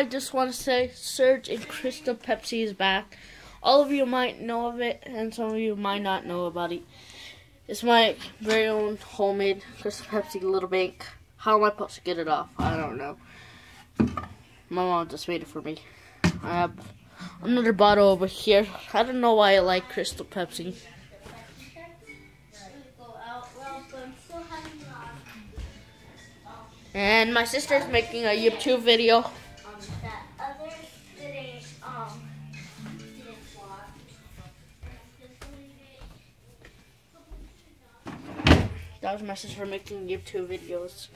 I just want to say Surge and Crystal Pepsi is back. All of you might know of it, and some of you might not know about it. It's my very own homemade Crystal Pepsi Little Bank. How am I supposed to get it off? I don't know. My mom just made it for me. I have another bottle over here. I don't know why I like Crystal Pepsi. And my sister's making a YouTube video. Um. That was my sister making YouTube videos.